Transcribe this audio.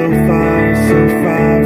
so far, so far